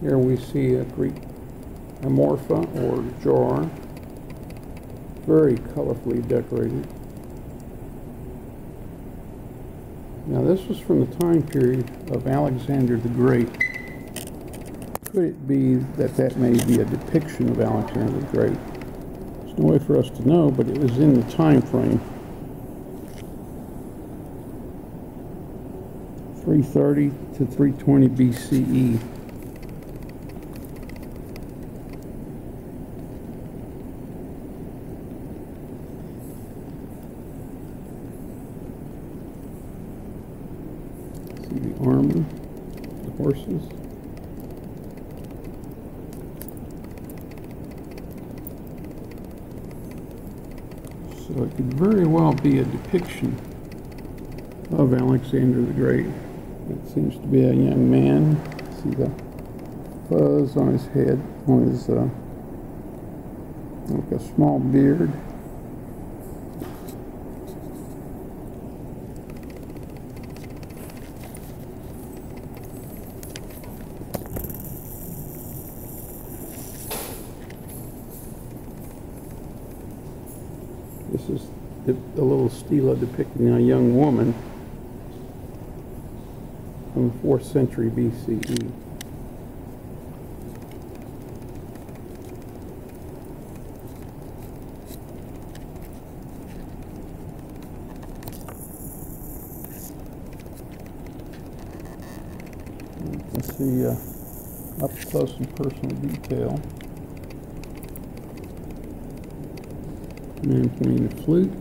Here we see a Greek amphora or jar, very colorfully decorated. Now this was from the time period of Alexander the Great. Could it be that that may be a depiction of Alexander the Great? There's no way for us to know, but it was in the time frame. 330 to 320 BCE. The armor, the horses. So it could very well be a depiction of Alexander the Great. It seems to be a young man. See the fuzz on his head, on his, uh, like a small beard. This is the, little stela depicting a young woman from the 4th century BCE. You can see uh, up close and personal detail. Man playing the flute.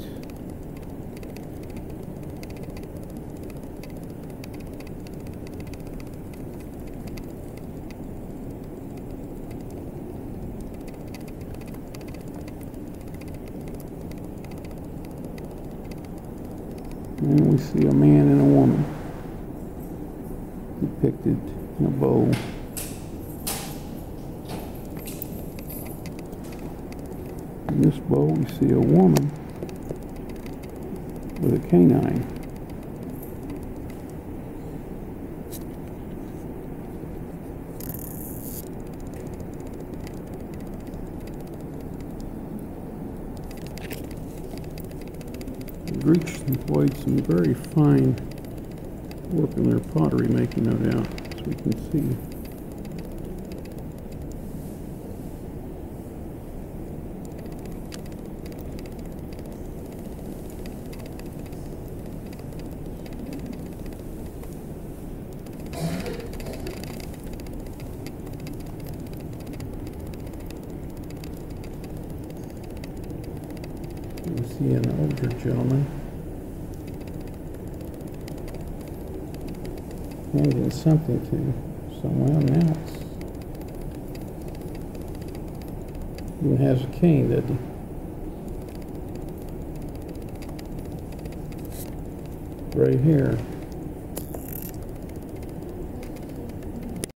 And we see a man and a woman depicted in a bowl. In this bowl, we see a woman with a canine. The Greeks employed some very fine work in their pottery making, no doubt, as we can see. You see an older gentleman handing something to someone else. He has a cane, doesn't he? Right here.